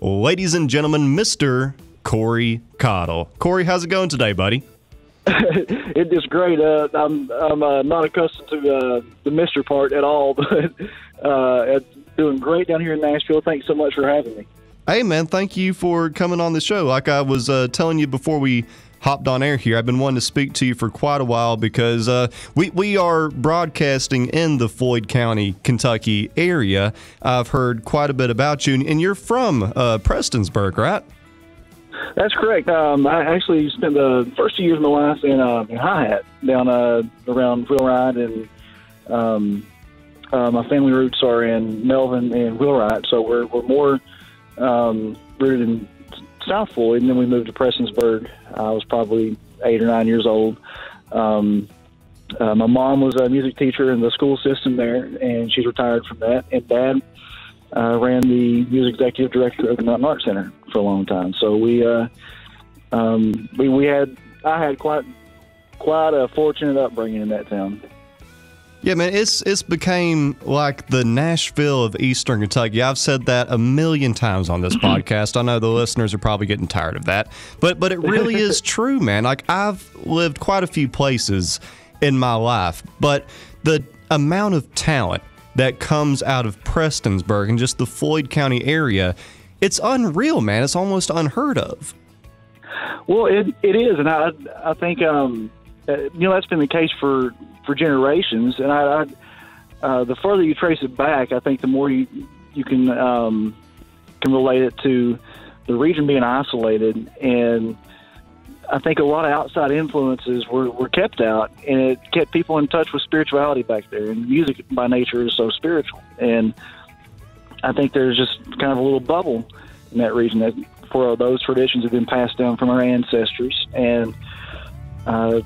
ladies and gentlemen, Mr. Kory Caudill. Kory, how's it going today, buddy? it is great. Uh, I'm I'm uh, not accustomed to uh, the Mister part at all, but uh, it's doing great down here in Nashville. Thanks so much for having me. Hey, man, thank you for coming on the show. Like I was uh, telling you before we hopped on air here, I've been wanting to speak to you for quite a while because uh, we, we are broadcasting in the Floyd County, Kentucky area. I've heard quite a bit about you, and you're from uh, Prestonsburg, right? That's correct. Um, I actually spent the first two years of my life in, uh, in Hi Hat down uh, around Wheelwright, and um, uh, my family roots are in Melvin and Wheelwright, so we're, we're more um, rooted in South Floyd, and then we moved to Prestonsburg. I was probably eight or nine years old. Um, uh, my mom was a music teacher in the school system there, and she's retired from that. And Dad uh, ran the music executive director of the Mountain Art Center for a long time. So we uh, um, we we had I had quite quite a fortunate upbringing in that town. Yeah, man, it's it's became like the Nashville of Eastern Kentucky. I've said that a million times on this podcast. I know the listeners are probably getting tired of that, but but it really is true, man. Like I've lived quite a few places in my life, but the amount of talent that comes out of Prestonsburg and just the Floyd County area, it's unreal, man. It's almost unheard of. Well, it it is, and I I think um, uh, you know that's been the case for for generations. And I, I uh, the further you trace it back, I think the more you you can um, can relate it to the region being isolated. And I think a lot of outside influences were, were kept out, and it kept people in touch with spirituality back there. And music, by nature, is so spiritual. And I think there's just kind of a little bubble in that region that for those traditions have been passed down from our ancestors and. Uh,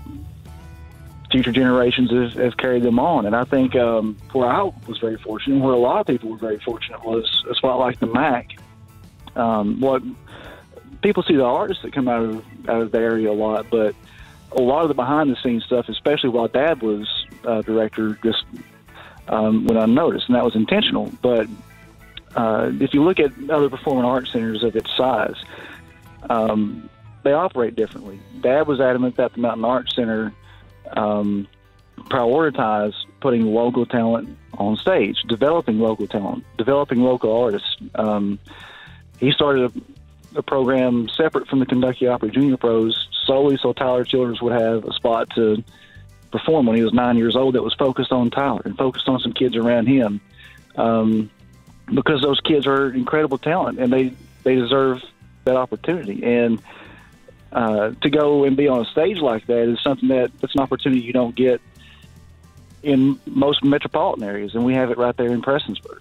future generations have, carried them on. And I think um, where I was very fortunate, where a lot of people were very fortunate, was a spot like the MAC. Um, what people see the artists that come out of out of the area a lot, but a lot of the behind the scenes stuff, especially while Dad was uh, director, just um, went unnoticed, and that was intentional. But uh, if you look at other performing arts centers of its size, um, they operate differently. Dad was adamant that the Mountain Arts Center um, prioritize putting local talent on stage, developing local talent, developing local artists. Um, he started a, a, program separate from the Kentucky Opry Junior Pros solely so Tyler Childers would have a spot to perform when he was nine years old that was focused on Tyler and focused on some kids around him. Um, because those kids are incredible talent and they, they deserve that opportunity. And uh, to go and be on a stage like that is something that that's an opportunity you don't get in most metropolitan areas, and we have it right there in Prestonsburg.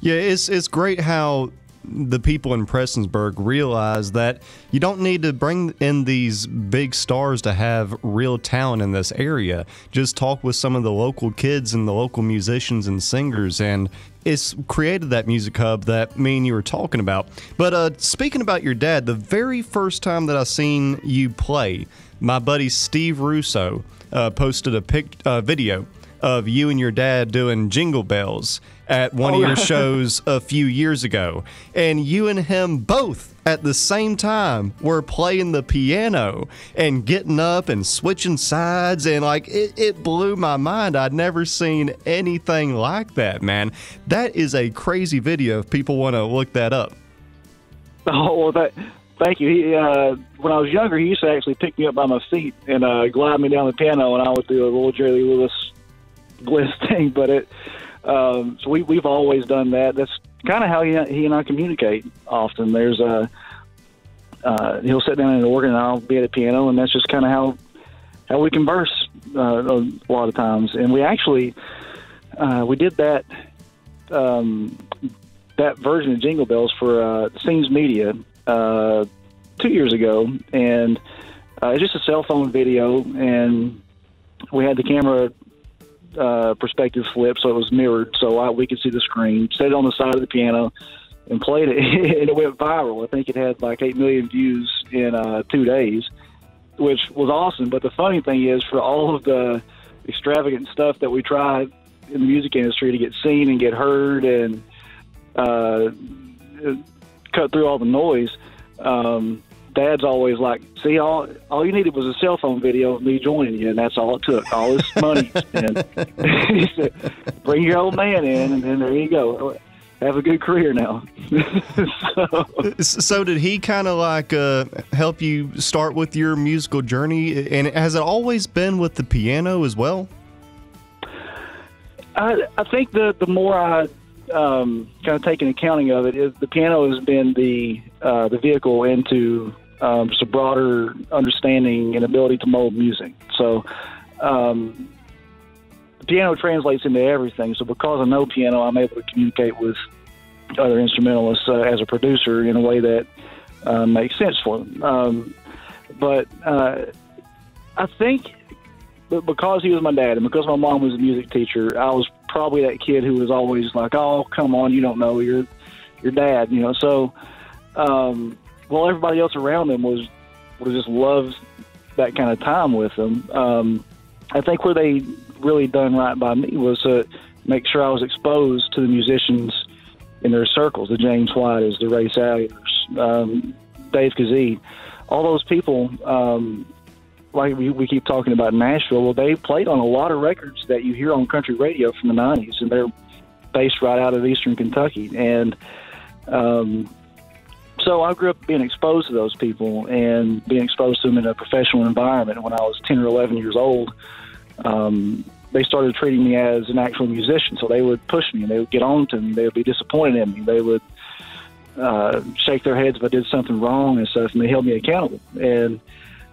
Yeah, it's it's great how the people in Prestonsburg realize that you don't need to bring in these big stars to have real talent in this area. Just talk with some of the local kids and the local musicians and singers, and it's created that music hub that me and you were talking about. But uh, speaking about your dad, the very first time that I seen you play, my buddy Steve Russo uh, posted a pic, uh, video of you and your dad doing jingle bells at one oh, of your shows a few years ago. And you and him both at the same time were playing the piano and getting up and switching sides. And like it, it blew my mind. I'd never seen anything like that, man. That is a crazy video if people want to look that up. Oh, well, that. Thank you. He, uh, when I was younger, he used to actually pick me up by my feet and uh, glide me down the piano, and I would do a little Jerry Lewis bliss thing. But it, um, so we we've always done that. That's kind of how he he and I communicate. Often there's a uh, he'll sit down at an organ and I'll be at a piano, and that's just kind of how how we converse uh, a lot of times. And we actually uh, we did that um, that version of Jingle Bells for uh, Sings Media uh, two years ago, and uh, it's just a cell phone video, and we had the camera uh, perspective flip, so it was mirrored, so I, we could see the screen. Set it on the side of the piano and played it, and it went viral. I think it had like eight million views in uh, two days, which was awesome. But the funny thing is, for all of the extravagant stuff that we tried in the music industry to get seen and get heard, and uh, cut through all the noise. Um, Dad's always like, "See, all all you needed was a cell phone video of me joining you, and that's all it took. All this money, and he said, bring your old man in, and then there you go." have a good career now. so. so. did he kind of like uh, help you start with your musical journey? And has it always been with the piano as well? I, I think the the more I um, kind of take an accounting of it is the piano has been the uh, the vehicle into um, just a broader understanding and ability to mold music. So. Um, piano translates into everything. So because I know piano, I'm able to communicate with other instrumentalists uh, as a producer in a way that uh, makes sense for them. Um, but uh, I think because he was my dad and because my mom was a music teacher, I was probably that kid who was always like, "Oh, come on, you don't know your your dad," you know. So, um, while everybody else around them was was just loved that kind of time with them. Um, I think where they really done right by me was to make sure I was exposed to the musicians in their circles, the James Whites, the Ray Salyers, um, Dave Kazee, all those people. Um, like we, we keep talking about Nashville, well, they played on a lot of records that you hear on country radio from the '90s, and they're based right out of Eastern Kentucky. And um, so I grew up being exposed to those people and being exposed to them in a professional environment. When I was 10 or 11 years old, um, they started treating me as an actual musician. So they would push me and they would get on to me. They would be disappointed in me. They would uh, shake their heads if I did something wrong and stuff, and they held me accountable. And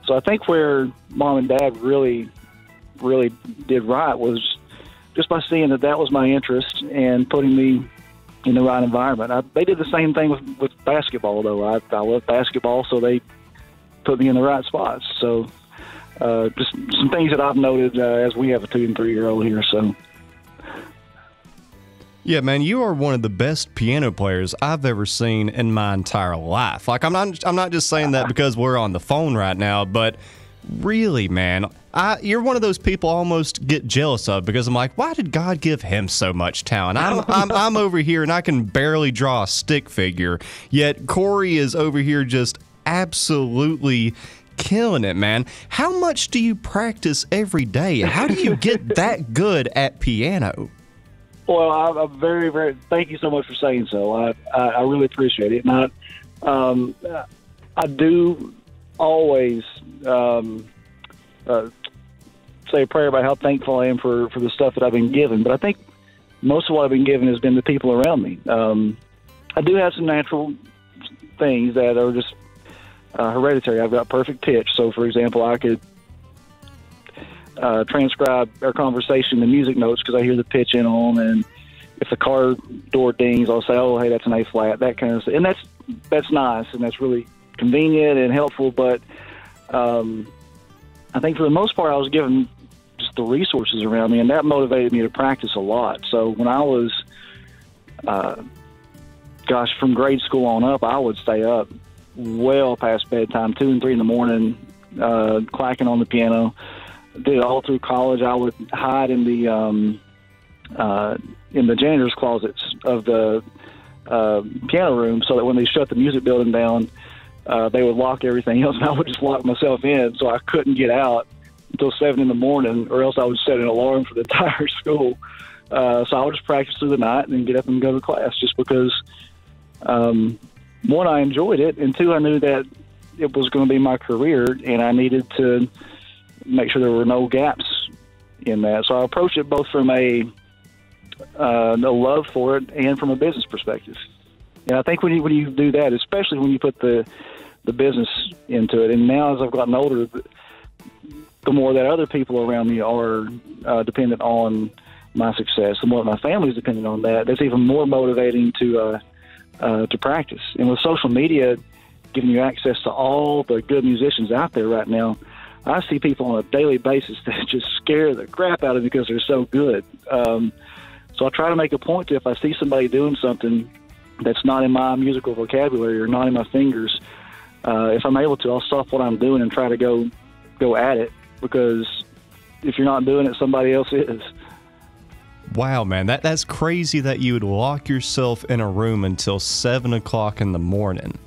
so I think where mom and dad really, really did right was just by seeing that that was my interest and putting me in the right environment. I, they did the same thing with, with basketball, though. I, I love basketball, so they put me in the right spots. So uh, just some things that I've noted uh, as we have a two and three year old here. So. Yeah, man, you are one of the best piano players I've ever seen in my entire life. Like I'm not I'm not just saying that because we're on the phone right now, but really, man, I, you're one of those people I almost get jealous of because I'm like, why did God give him so much talent? I'm, I'm, I'm over here and I can barely draw a stick figure, yet Kory is over here just absolutely killing it, man. How much do you practice every day? How do you get that good at piano? Well, I'm very, very. Thank you so much for saying so. I, I, I really appreciate it. And I, um, I do always um, uh, say a prayer about how thankful I am for for the stuff that I've been given. But I think most of what I've been given has been the people around me. Um, I do have some natural things that are just uh, hereditary. I've got perfect pitch. So, for example, I could uh, transcribe our conversation to music notes because I hear the pitch in on, and if the car door dings, I'll say, "Oh, hey, that's an A flat," that kind of. And that's that's nice and that's really convenient and helpful. But um, I think for the most part, I was given just the resources around me, and that motivated me to practice a lot. So when I was, uh, gosh, from grade school on up, I would stay up well past bedtime, two and three in the morning, uh, clacking on the piano. Did all through college. I would hide in the um, uh, in the janitor's closets of the uh, piano room, so that when they shut the music building down, uh, they would lock everything else, and I would just lock myself in, so I couldn't get out until seven in the morning, or else I would set an alarm for the entire school. Uh, so I would just practice through the night and then get up and go to class, just because um, one, I enjoyed it, and two, I knew that it was going to be my career, and I needed to make sure there were no gaps in that. So I approached it both from a uh, a love for it and from a business perspective. And I think when you when you do that, especially when you put the the business into it, and now as I've gotten older, the more that other people around me are uh, dependent on my success, the more my family is dependent on that. That's even more motivating to uh, uh, to practice. And with social media giving you access to all the good musicians out there right now, I see people on a daily basis that just scare the crap out of me because they're so good. Um, so I try to make a point to if I see somebody doing something that's not in my musical vocabulary or not in my fingers, uh, if I'm able to, I'll stop what I'm doing and try to go go at it because if you're not doing it, somebody else is. Wow, man, that that's crazy that you would lock yourself in a room until seven o'clock in the morning.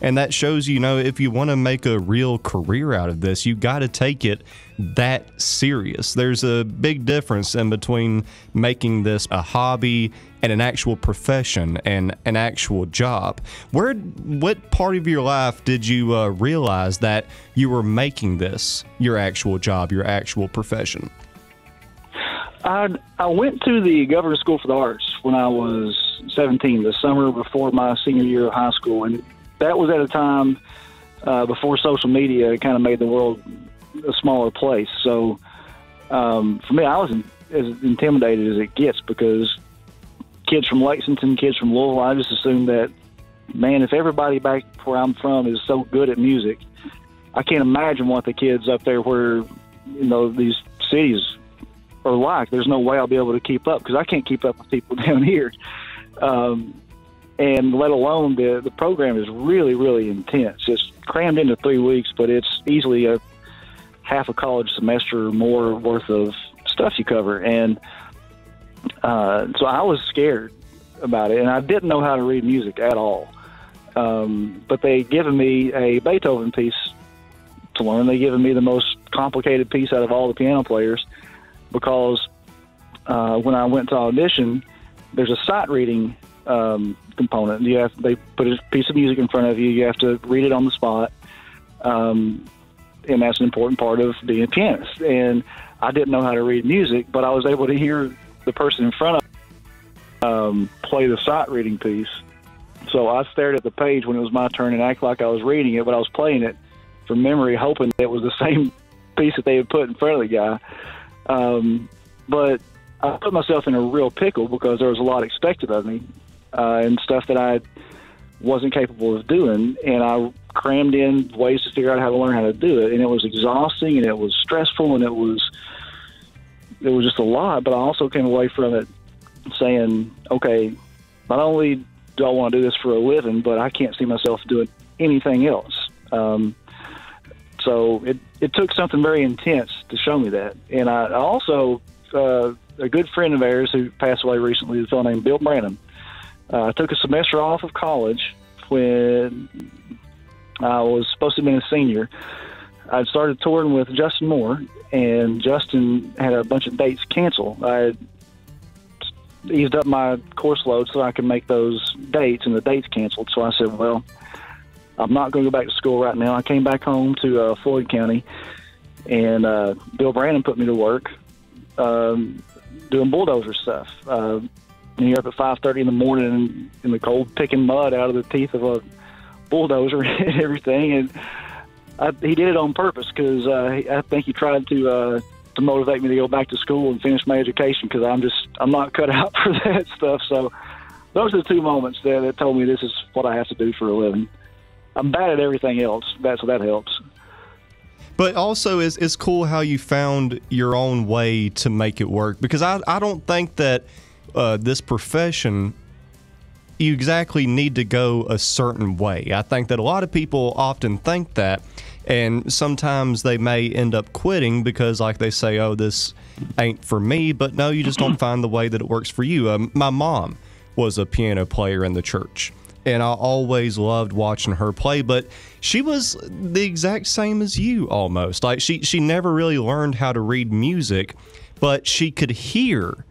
And that shows, you know, if you want to make a real career out of this, you got to take it that serious. There's a big difference in between making this a hobby and an actual profession and an actual job. Where, what part of your life did you uh, realize that you were making this your actual job, your actual profession? I I went to the Governor's School for the Arts when I was 17, the summer before my senior year of high school, and that was at a time uh, before social media kind of made the world a smaller place. So um, for me, I was as intimidated as it gets because kids from Lexington, kids from Louisville, I just assumed that, man, if everybody back where I'm from is so good at music, I can't imagine what the kids up there where, you know, these cities are like. There's no way I'll be able to keep up because I can't keep up with people down here. Um, and let alone the the program is really really intense. It's crammed into three weeks, but it's easily a half a college semester or more worth of stuff you cover. And uh, so I was scared about it, and I didn't know how to read music at all. Um, but they given me a Beethoven piece to learn. They given me the most complicated piece out of all the piano players because uh, when I went to audition, there's a sight reading um, component. You have they put a piece of music in front of you. You have to read it on the spot, um, and that's an important part of being a pianist. And I didn't know how to read music, but I was able to hear the person in front of um, play the sight reading piece. So I stared at the page when it was my turn and acted like I was reading it, but I was playing it from memory, hoping that it was the same piece that they had put in front of the guy. Um, but I put myself in a real pickle because there was a lot expected of me uh, and stuff that I wasn't capable of doing. And I crammed in ways to figure out how to learn how to do it. And it was exhausting and it was stressful and it was it was just a lot. But I also came away from it saying, okay, not only do I want to do this for a living, but I can't see myself doing anything else. Um, so it it took something very intense to show me that. And I, also uh, a good friend of ours who passed away recently, a fellow named Bill Branham. Uh, I took a semester off of college when I was supposed to been a senior. I started touring with Justin Moore, and Justin had a bunch of dates canceled. I eased up my course load so I could make those dates, and the dates canceled. So I said, well, I'm not going to go back to school right now. I came back home to uh, Floyd County, and uh, Bill Brandon put me to work um, doing bulldozer stuff. Uh, you're up at 5:30 in the morning in the cold, picking mud out of the teeth of a bulldozer and everything. And I, he did it on purpose because uh, I think he tried to uh, to motivate me to go back to school and finish my education because I'm just I'm not cut out for that stuff. So those are the two moments there that told me this is what I have to do for a living. I'm bad at everything else. That's so that helps. But also, it's, it's cool how you found your own way to make it work because I, I don't think that uh, this profession you exactly need to go a certain way. I think that a lot of people often think that, and sometimes they may end up quitting because, like, they say, oh, this ain't for me. But no, you just don't find the way that it works for you. Um, my mom was a piano player in the church. And I always loved watching her play, but she was the exact same as you almost. Like she she never really learned how to read music, but she could hear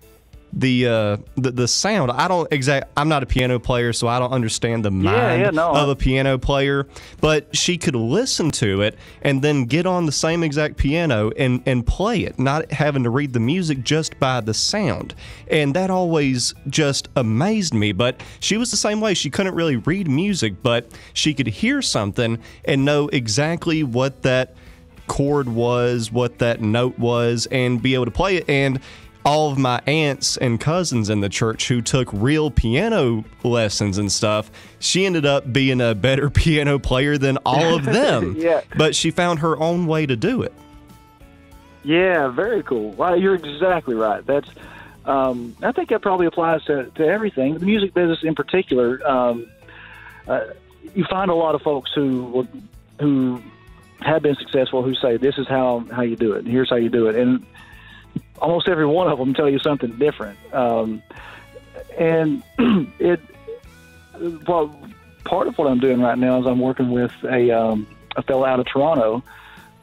the uh the, the sound. I don't exact i'm not a piano player so i don't understand the mind yeah, yeah, no. of a piano player but she could listen to it and then get on the same exact piano and and play it not having to read the music just by the sound. And that always just amazed me but she was the same way. She couldn't really read music but she could hear something and know exactly what that chord was what that note was and be able to play it. And all of my aunts and cousins in the church who took real piano lessons and stuff, she ended up being a better piano player than all of them. yeah. But she found her own way to do it. Yeah, very cool. Well, you're exactly right. That's um, I think that probably applies to, to everything. The music business in particular. Um, uh, you find a lot of folks who who have been successful who say this is how how you do it. Here's how you do it. And almost every one of them tell you something different. Um, and it, well, part of what I'm doing right now is I'm working with a, um, a fellow out of Toronto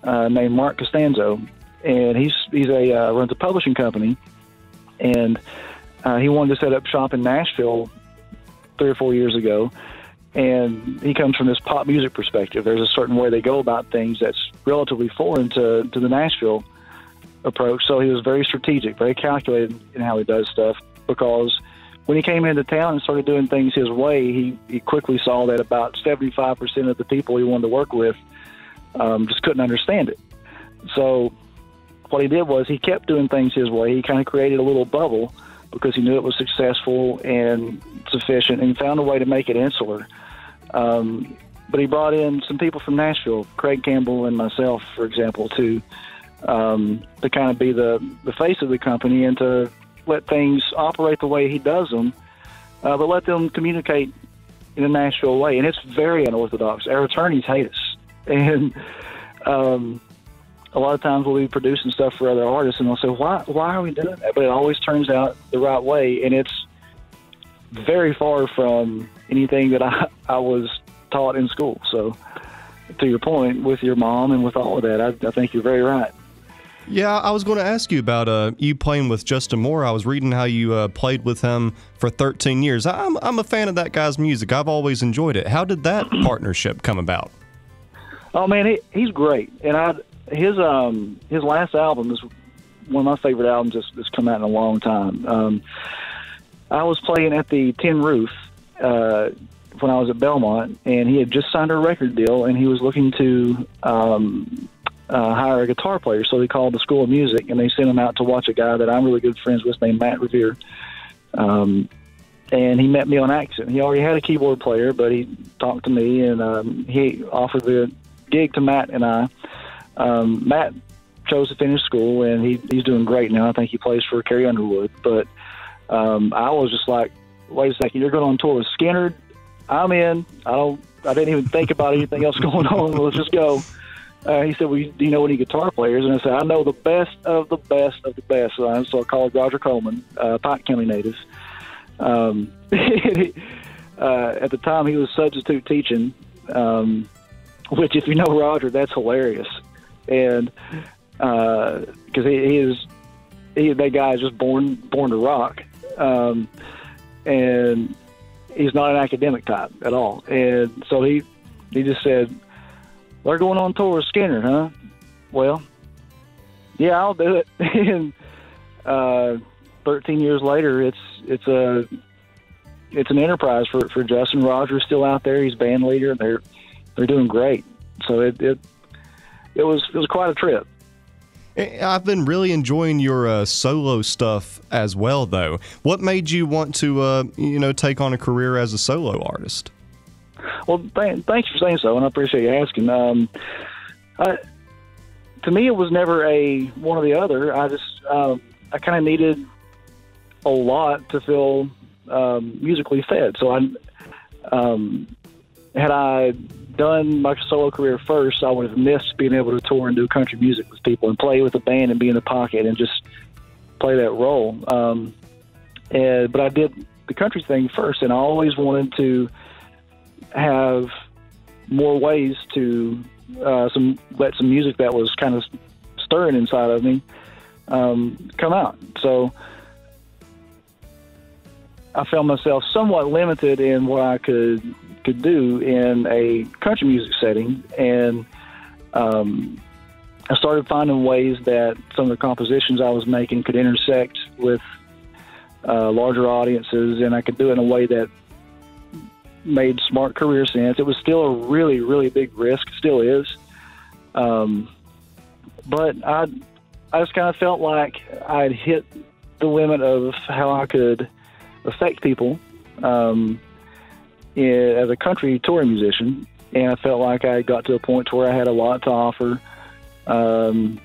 uh, named Mark Costanzo, and he's he's a uh, runs a publishing company, and uh, he wanted to set up shop in Nashville three or four years ago, and he comes from this pop music perspective. There's a certain way they go about things that's relatively foreign to to the Nashville approach. So he was very strategic, very calculated in how he does stuff because when he came into town and started doing things his way, he, he quickly saw that about 75% of the people he wanted to work with um, just couldn't understand it. So what he did was he kept doing things his way. He kind of created a little bubble because he knew it was successful and sufficient, and he found a way to make it insular. Um, but he brought in some people from Nashville, Craig Campbell and myself, for example, to um, to kind of be the the face of the company and to let things operate the way he does them, uh, but let them communicate in a Nashville way. And it's very unorthodox. Our attorneys hate us, and um, a lot of times we'll be producing stuff for other artists, and they'll say, "Why? Why are we doing that?" But it always turns out the right way, and it's very far from anything that I, I was taught in school. So, to your point, with your mom and with all of that, I, I think you're very right. Yeah, I was going to ask you about uh, you playing with Justin Moore. I was reading how you uh, played with him for 13 years. I'm, I'm a fan of that guy's music. I've always enjoyed it. How did that partnership come about? Oh man, he, he's great, and I his um his last album is one of my favorite albums that's, that's come out in a long time. Um, I was playing at the Tin Roof uh, when I was at Belmont, and he had just signed a record deal, and he was looking to um, uh, hire a guitar player. So they called the School of Music, and they sent him out to watch a guy that I'm really good friends with named Matt Revere. Um, and he met me on accident. He already had a keyboard player, but he talked to me, and um, he offered the gig to Matt and I. Um, Matt chose to finish school, and he, he's doing great now. I think he plays for Carrie Underwood. But um, I was just like, wait a second, you're going on tour with Skynyrd? I'm in. I don't. I didn't even think about anything else going on. Let's just go. Uh, he said, well, "Do you know any guitar players?" And I said, "I know the best of the best of the best." Uh, so I called Roger Coleman, uh, Pike County native. Um, uh, at the time, he was substitute teaching, um, which, if you know Roger, that's hilarious. And because uh, he, he is, he, that guy is just born born to rock, um, and he's not an academic type at all. And so he he just said, they're going on tour with Skynyrd, huh? Well, yeah, I'll do it. and uh, 13 years later, it's it's a it's an enterprise for for Justin Rogers still out there. He's band leader. and They're they're doing great. So it it it was it was quite a trip. I've been really enjoying your uh, solo stuff as well, though. What made you want to, uh, you know, take on a career as a solo artist? Well, th- thanks for saying so, and I appreciate you asking. Um, I, to me, it was never a one or the other. I just um, I kind of needed a lot to feel um, musically fed. So I um, had I done my solo career first, I would have missed being able to tour and do country music with people and play with a band and be in the pocket and just play that role. Um, and but I did the country thing first, and I always wanted to have more ways to uh, some let some music that was kind of stirring inside of me um, come out. So I found myself somewhat limited in what I could could do in a country music setting, and um, I started finding ways that some of the compositions I was making could intersect with uh, larger audiences, and I could do it in a way that made smart career sense. It was still a really, really big risk, still is. Um, but I, I just kind of felt like I'd hit the limit of how I could affect people um, in, as a country touring musician, and I felt like I got to a point where I had a lot to offer um,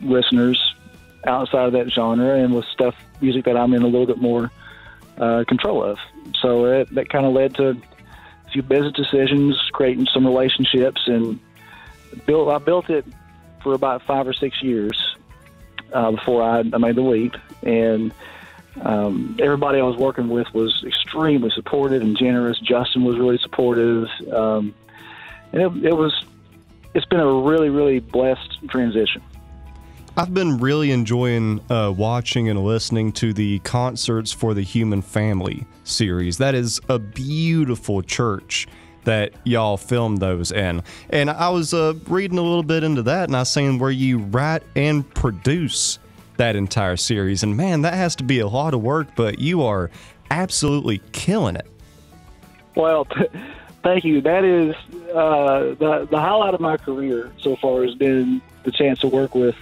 listeners outside of that genre and with stuff music that I'm in a little bit more uh, control of. So it, that kind of led to few business decisions, creating some relationships, and built. I built it for about five or six years, uh, before I, I made the leap, and um, everybody I was working with was extremely supportive and generous. Justin was really supportive, um, and it, it was. It's been a really, really blessed transition. I've been really enjoying uh, watching and listening to the Concerts for the Human Family series. That is a beautiful church that y'all filmed those in. And I was uh, reading a little bit into that, and I was saying where you write and produce that entire series. And man, that has to be a lot of work, but you are absolutely killing it. Well, thank you. That is uh, the the highlight of my career so far has been the chance to work with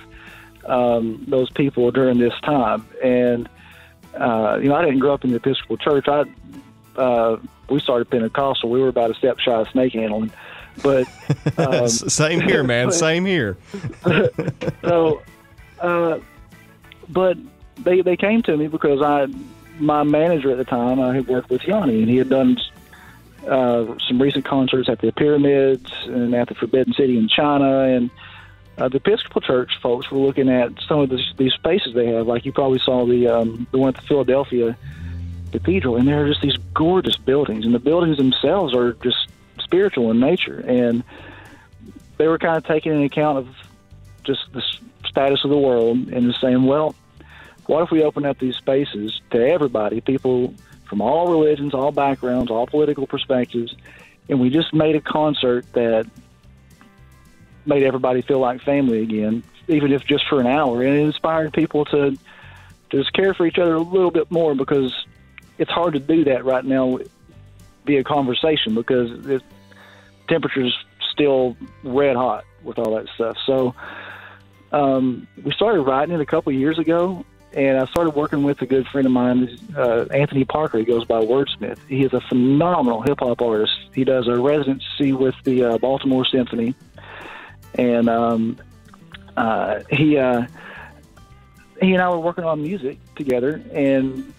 um, those people during this time. And uh, you know, I didn't grow up in the Episcopal Church. I uh, we started Pentecostal. We were about a step shy of snake handling, but um, same here, man. same here. so, uh, but they they came to me because I my manager at the time I had worked with Yanni and he had done uh, some recent concerts at the Pyramids and at the Forbidden City in China and uh, the Episcopal Church folks were looking at some of this, these spaces they have. Like you probably saw the um, the one at the Philadelphia Cathedral, and there are just these gorgeous buildings, and the buildings themselves are just spiritual in nature, and they were kind of taking into account of just the status of the world and just saying, well, what if we open up these spaces to everybody, people from all religions, all backgrounds, all political perspectives, and we just made a concert that made everybody feel like family again, even if just for an hour, and it inspired people to, to just care for each other a little bit more because it's hard to do that right now via conversation because the temperature's still red hot with all that stuff. So um, we started writing it a couple years ago, and I started working with a good friend of mine, uh, Anthony Parker. He goes by Wordsmith. He is a phenomenal hip hop artist. He does a residency with the uh, Baltimore Symphony and um, uh, he uh, he and I were working on music together, and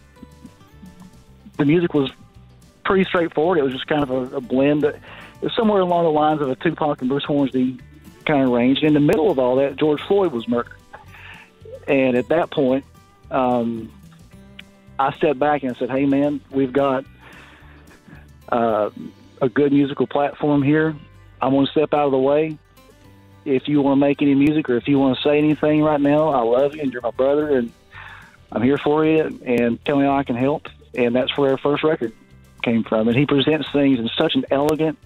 the music was pretty straightforward. It was just kind of a, a blend. It was somewhere along the lines of a Tupac and Bruce Hornsby kind of range. In the middle of all that, George Floyd was murdered, and at that point, um, I stepped back and I said, "Hey, man, we've got." Uh, a good musical platform here. I'm going to step out of the way if you want to make any music or if you want to say anything right now, I love you and you're my brother and I'm here for you and tell me how I can help. And that's where our first record came from. And he presents things in such an elegant,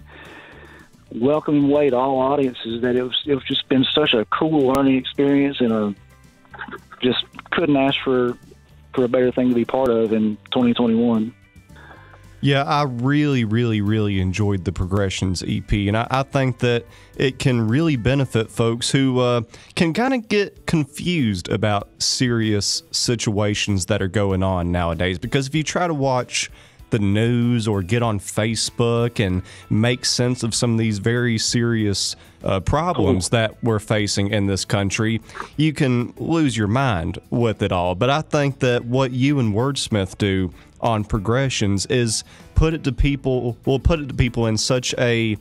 welcoming way to all audiences that it was it was just been such a cool learning experience and a just couldn't ask for for a better thing to be part of in 2021. Yeah, I really, really, really enjoyed the Progressions EP, and I, I think that it can really benefit folks who uh, can kind of get confused about serious situations that are going on nowadays. Because if you try to watch the news or get on Facebook and make sense of some of these very serious uh, problems that we're facing in this country, you can lose your mind with it all. But I think that what you and Wordsmith do on progressions is put it to people will put it to people in such a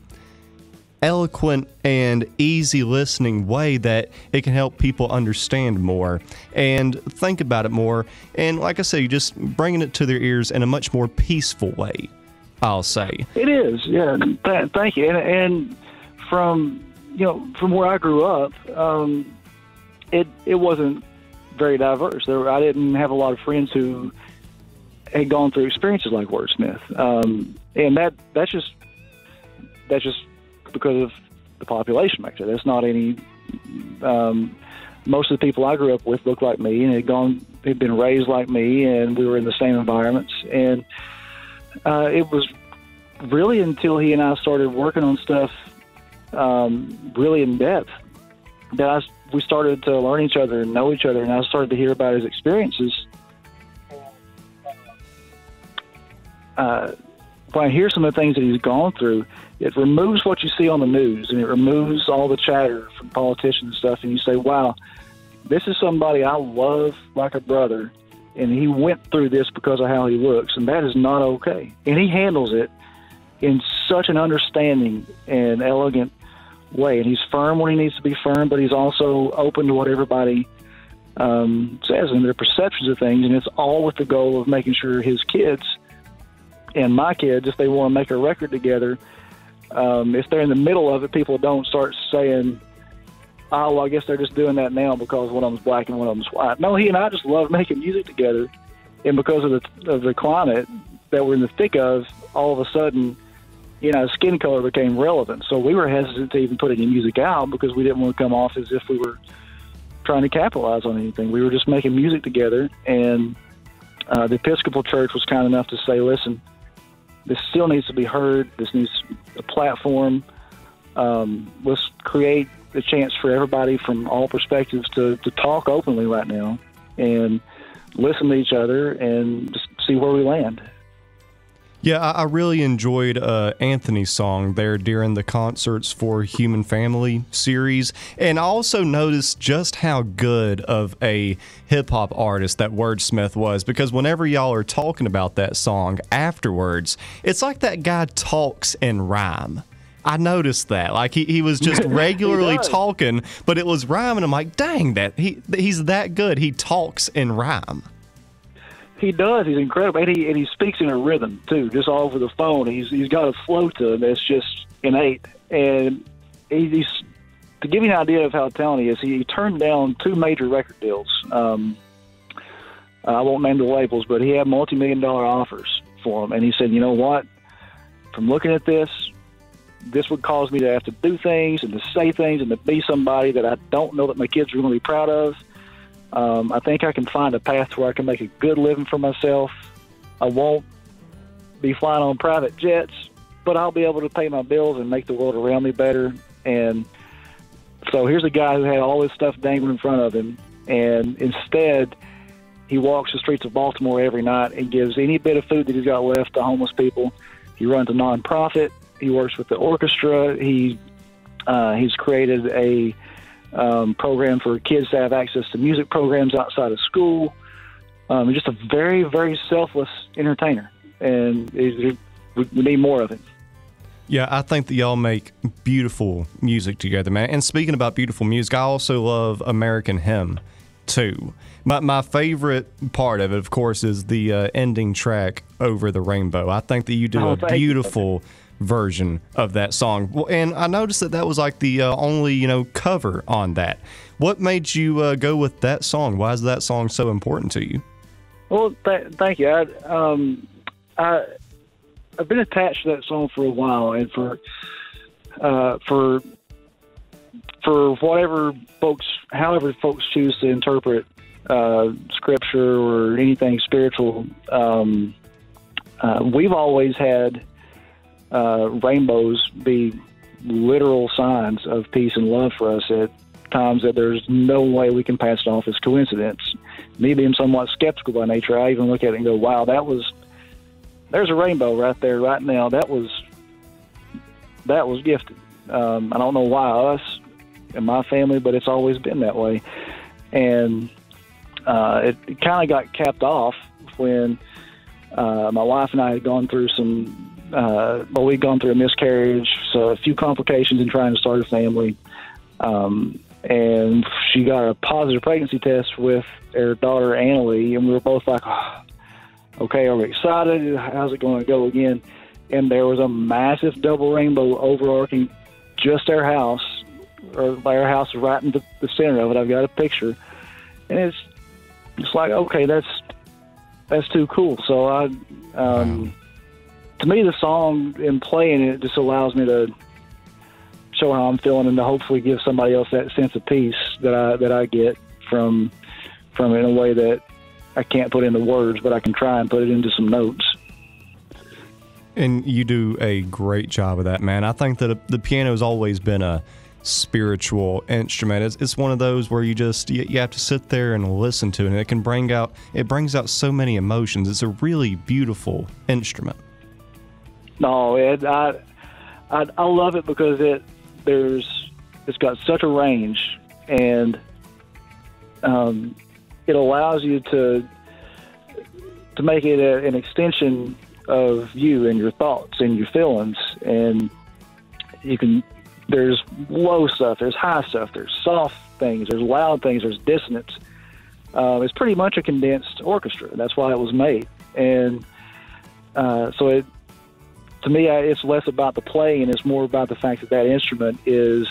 eloquent and easy listening way that it can help people understand more and think about it more. And like i say just bringing it to their ears in a much more peaceful way i'll say. It is yeah. Th- thank you. And, and, from you know from where i grew up um, it it wasn't very diverse. There i didn't have a lot of friends who had gone through experiences like Wordsmith, um, and that that's just that's just because of the population there. That's not any. Um, most of the people I grew up with looked like me and had gone, had been raised like me, and we were in the same environments. And uh, it was really until he and I started working on stuff um, really in depth that I, we started to learn each other and know each other, and I started to hear about his experiences uh, when I hear some of the things that he's gone through, it removes what you see on the news and it removes all the chatter from politicians and stuff. And you say, wow, this is somebody I love like a brother. And he went through this because of how he looks. And that is not okay. And he handles it in such an understanding and elegant way. And he's firm when he needs to be firm, but he's also open to what everybody um, says and their perceptions of things, and it's all with the goal of making sure his kids and my kids, if they want to make a record together, um, if they're in the middle of it, people don't start saying, "Oh, well, I guess they're just doing that now because one of them's black and one of them's white." No, he and I just love making music together, and because of the of the climate that we're in the thick of, all of a sudden, you know, skin color became relevant. So we were hesitant to even put any music out because we didn't want to come off as if we were trying to capitalize on anything. We were just making music together, and uh, the Episcopal Church was kind enough to say, "Listen, this still needs to be heard. This needs a platform. Um, let's create a chance for everybody from all perspectives to, to talk openly right now and listen to each other and just see where we land." Yeah, I, I really enjoyed uh, Anthony's song there during the concerts for Human Family series, and I also noticed just how good of a hip hop artist that Wordsmith was because whenever y'all are talking about that song afterwards, it's like that guy talks in rhyme. I noticed that. Like he, he was just regularly talking, but it was rhyming. I'm like, dang, that he he's that good. He talks in rhyme. He does. He's incredible, and he and he speaks in a rhythm too, just all over the phone. He's he's got a flow to him that's just innate, and he, he's to give you an idea of how talented he is. He, he turned down two major record deals. Um, I won't name the labels, but he had multi-million dollar offers for them, and he said, "You know what? From looking at this, this would cause me to have to do things and to say things and to be somebody that I don't know that my kids are going to be proud of." Um, I think I can find a path where I can make a good living for myself. I won't be flying on private jets, but I'll be able to pay my bills and make the world around me better. And so here's a guy who had all this stuff dangling in front of him, and instead, he walks the streets of Baltimore every night and gives any bit of food that he's got left to homeless people. He runs a nonprofit. He works with the orchestra. He uh, he's created a um, program for kids to have access to music programs outside of school. Um, just a very, very selfless entertainer, and we need more of it. Yeah, I think that y'all make beautiful music together, man. And speaking about beautiful music, I also love American Hymn too. My, my favorite part of it, of course, is the uh, ending track over the rainbow. I think that you do Oh, a beautiful. you. Version of that song. And I noticed that that was like the uh, only you know cover on that. What made you uh, go with that song? Why is that song so important to you? Well, th- thank you. I, um, I, I've been attached to that song for a while, and for uh, for for whatever folks, however folks choose to interpret uh, scripture or anything spiritual, um, uh, we've always had uh, rainbows be literal signs of peace and love for us at times that there's no way we can pass it off as coincidence. Me being somewhat skeptical by nature, I even look at it and go, "Wow, that was there's a rainbow right there, right now. That was that was gifted." Um, I don't know why us and my family, but it's always been that way. And uh, it, it kind of got capped off when uh, my wife and I had gone through some. Uh, well, we'd gone through a miscarriage, so a few complications in trying to start a family. Um, and she got a positive pregnancy test with her daughter Annalie, and we were both like, "Oh, "Okay, are we excited? How's it going to go again?" And there was a massive double rainbow overarching just our house, or by our house right in the, the center of it. I've got a picture, and it's it's like, okay, that's that's too cool. So I, um, to me, the song and playing it just allows me to show how I'm feeling and to hopefully give somebody else that sense of peace that I that I get from from it in a way that I can't put into words, but I can try and put it into some notes. And you do a great job of that, man. I think that the piano has always been a spiritual instrument. It's, it's one of those where you just you, you have to sit there and listen to it, and it can bring out it brings out so many emotions. It's a really beautiful instrument. No, it, I, I I love it because it there's it's got such a range and um, it allows you to to make it a, an extension of you and your thoughts and your feelings. And you can there's low stuff there's high stuff there's soft things there's loud things there's dissonance. Uh, is pretty much a condensed orchestra. That's why it was made, and uh, so it to me it's less about the playing and it's more about the fact that that instrument is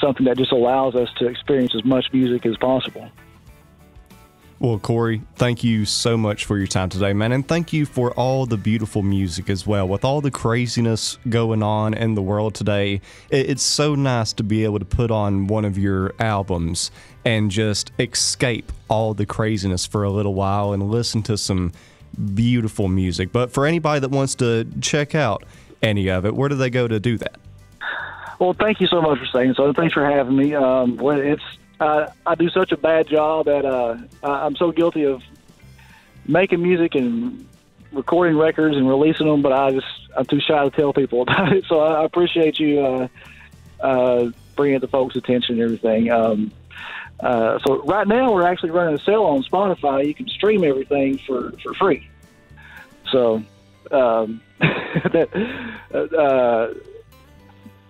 something that just allows us to experience as much music as possible. Well, Kory, thank you so much for your time today, man. And thank you for all the beautiful music as well. With all the craziness going on in the world today, it's so nice to be able to put on one of your albums and just escape all the craziness for a little while and listen to some beautiful music. But for anybody that wants to check out any of it, where do they go to do that? Well, thank you so much for saying so. Thanks for having me. Um, well, it's uh, I do such a bad job at uh, I'm so guilty of making music and recording records and releasing them, but I just I'm too shy to tell people about it. So I appreciate you uh, uh, bringing it to folks' attention and everything. Um, uh, so right now we're actually running a sale on Spotify. You can stream everything for for free. So um, that. Uh,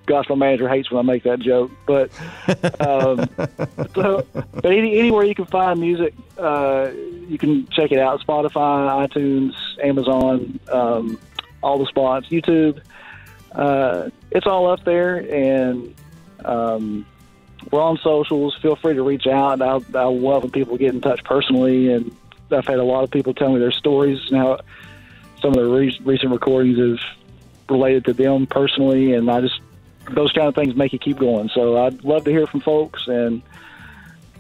gosh, my manager hates when I make that joke. But um, so, but any, anywhere you can find music, uh, you can check it out: Spotify, iTunes, Amazon, um, all the spots, YouTube. Uh, it's all up there, and um, we're on socials. Feel free to reach out. I, I love when people get in touch personally, and I've had a lot of people tell me their stories now. some of the re- recent recordings have related to them personally, and I just those kind of things make you keep going. So I'd love to hear from folks and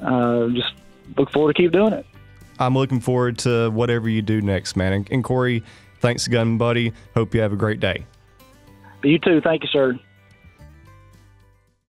uh, just look forward to keep doing it. I'm looking forward to whatever you do next, man. And, and Kory, thanks again, buddy. Hope you have a great day. You too. Thank you, sir.